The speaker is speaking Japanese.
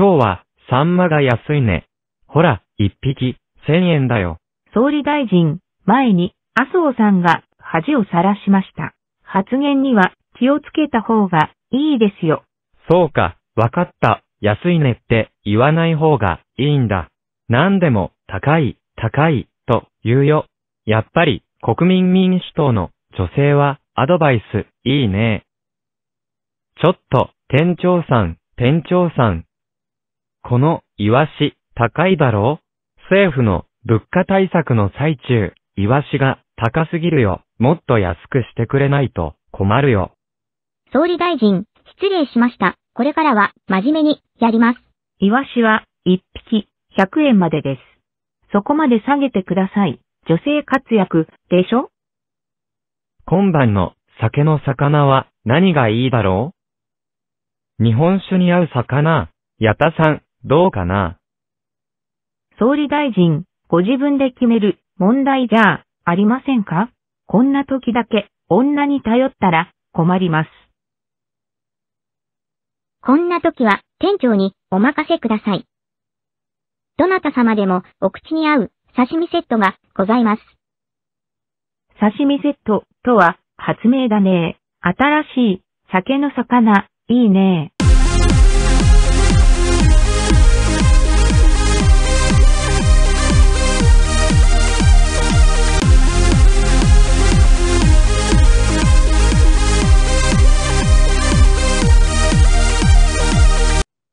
今日はサンマが安いね。ほら、一匹、千円だよ。総理大臣、前に麻生さんが恥をさらしました。発言には気をつけた方がいいですよ。そうか、わかった。安いねって言わない方がいいんだ。何でも高い、高いと言うよ。やっぱり国民民主党の女性はアドバイスいいね。ちょっと店長さん、店長さん。このイワシ高いだろう？政府の物価対策の最中、イワシが高すぎるよ。もっと安くしてくれないと困るよ。総理大臣、失礼しました。これからは真面目にやります。イワシは1匹100円までです。そこまで下げてください。女性活躍でしょ？今晩の酒の魚は何がいいだろう？日本酒に合う魚、ヤタさん、どうかな？総理大臣、ご自分で決める問題じゃありませんか？こんな時だけ女に頼ったら困ります。こんな時は店長にお任せください。どなた様でもお口に合う刺身セットがございます。刺身セットとは発明だね。新しい酒の魚、いいね。